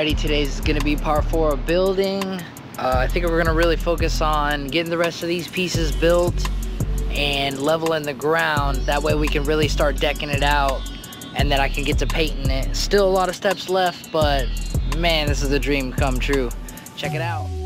Alrighty, today's gonna be part four of building. Uh, I think we're gonna really focus on getting the rest of these pieces built and leveling the ground. That way we can really start decking it out and then I can get to painting it. Still a lot of steps left, but man, this is a dream come true. Check it out.